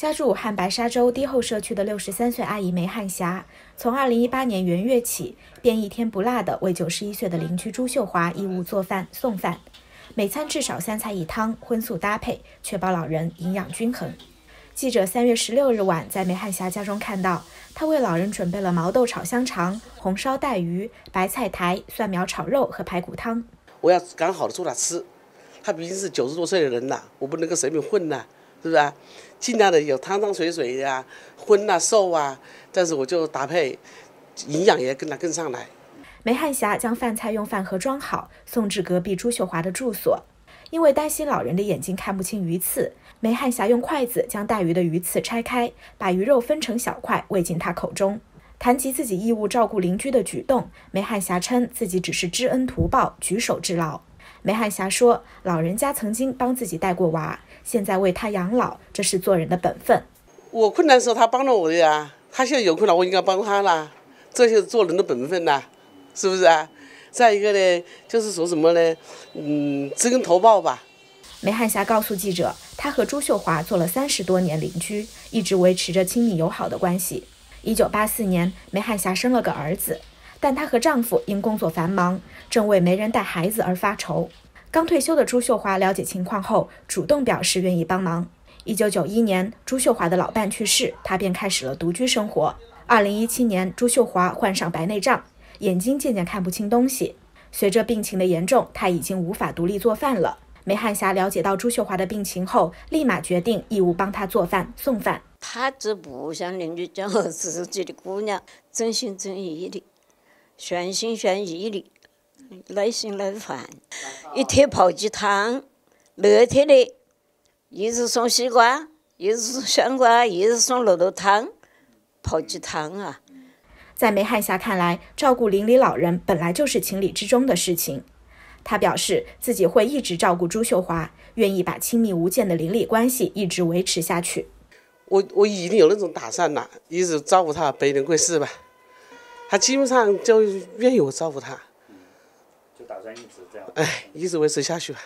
家住武汉白沙洲堤后社区的六十三岁阿姨梅汉霞，从二零一八年元月起，便一天不落的为九十一岁的邻居朱秀华义务做饭送饭，每餐至少三菜一汤，荤素搭配，确保老人营养均衡。记者三月十六日晚在梅汉霞家中看到，她为老人准备了毛豆炒香肠、红烧带鱼、白菜苔、蒜苗炒肉和排骨汤。我要刚好的做他吃，他毕竟是九十多岁的人了，我不能跟随便混呐。是不是啊？尽量的有汤汤水水呀，荤啊瘦啊，但是我就搭配营养也跟它跟上来。梅汉霞将饭菜用饭盒装好，送至隔壁朱秀华的住所。因为担心老人的眼睛看不清鱼刺，梅汉霞用筷子将带鱼的鱼刺拆开，把鱼肉分成小块喂进他口中。谈及自己义务照顾邻居的举动，梅汉霞称自己只是知恩图报，举手之劳。梅汉霞说：“老人家曾经帮自己带过娃，现在为他养老，这是做人的本分。我困难的时候他帮了我的呀，他现在有困难，我应该帮他啦，这就是做人的本分呐，是不是啊？再一个呢，就是说什么呢？嗯，知恩图报吧。”梅汉霞告诉记者，她和朱秀华做了三十多年邻居，一直维持着亲密友好的关系。一九八四年，梅汉霞生了个儿子。但她和丈夫因工作繁忙，正为没人带孩子而发愁。刚退休的朱秀华了解情况后，主动表示愿意帮忙。一九九一年，朱秀华的老伴去世，她便开始了独居生活。二零一七年，朱秀华患上白内障，眼睛渐渐看不清东西。随着病情的严重，她已经无法独立做饭了。梅汉霞了解到朱秀华的病情后，立马决定义务帮她做饭送饭。她这不像邻居家自己的姑娘，真心真意的。全心全意的，耐心耐烦，一天泡鸡汤，热天的，一日送西瓜，一日送香瓜，一日送绿豆汤，泡鸡汤啊！在梅汉霞看来，照顾邻里老人本来就是情理之中的事情。他表示自己会一直照顾朱秀华，愿意把亲密无间的邻里关系一直维持下去。我我已经有那种打算了，一直照顾他，百年贵世吧。他基本上就愿意我照顾他，就打算一直这样，哎，一直维持下去吧。